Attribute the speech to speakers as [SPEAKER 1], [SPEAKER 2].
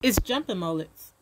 [SPEAKER 1] It's jumping mullets.